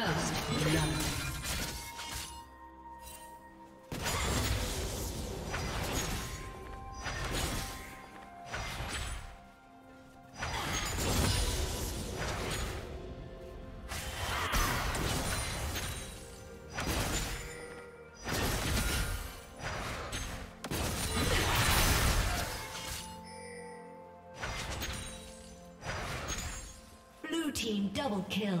First blood. team double kill.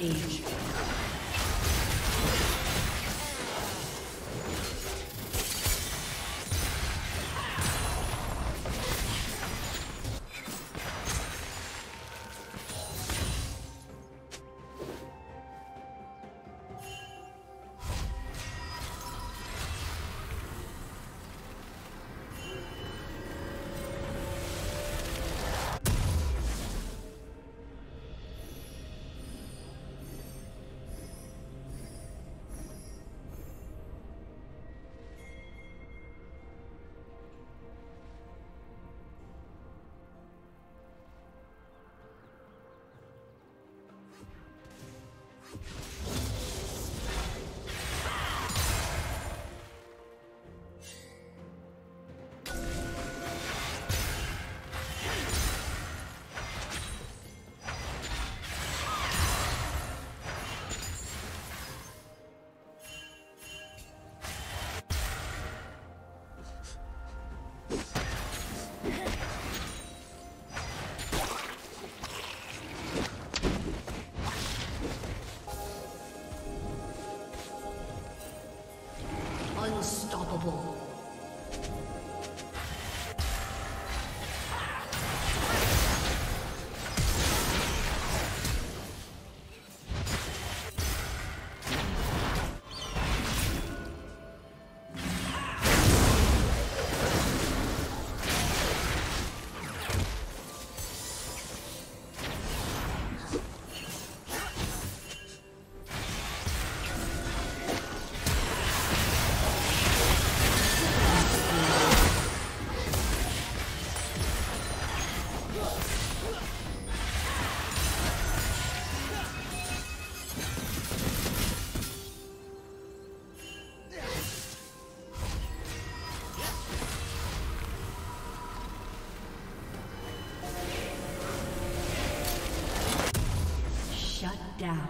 Rampage. down.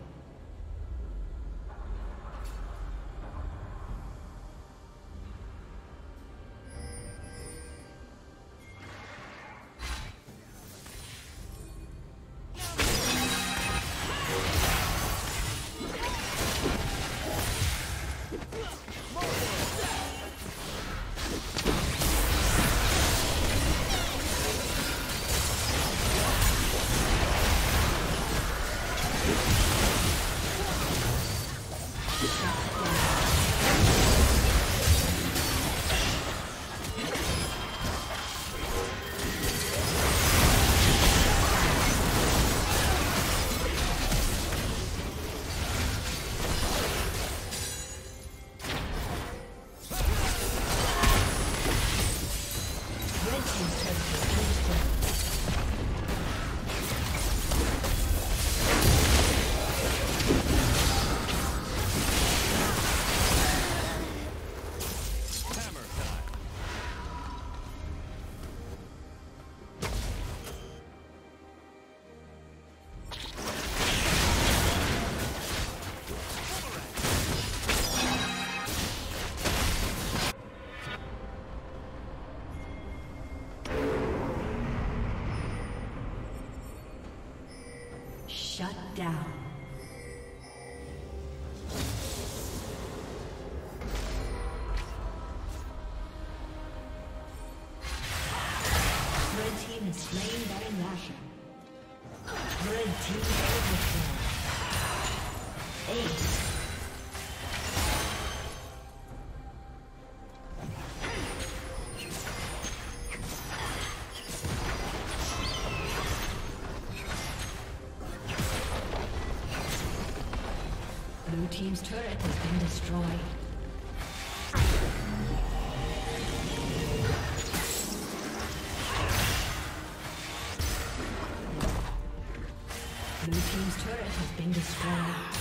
Shut down. Red team is slain Baron Nashor. Red team overthrow. Has been destroyed.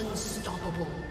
Unstoppable.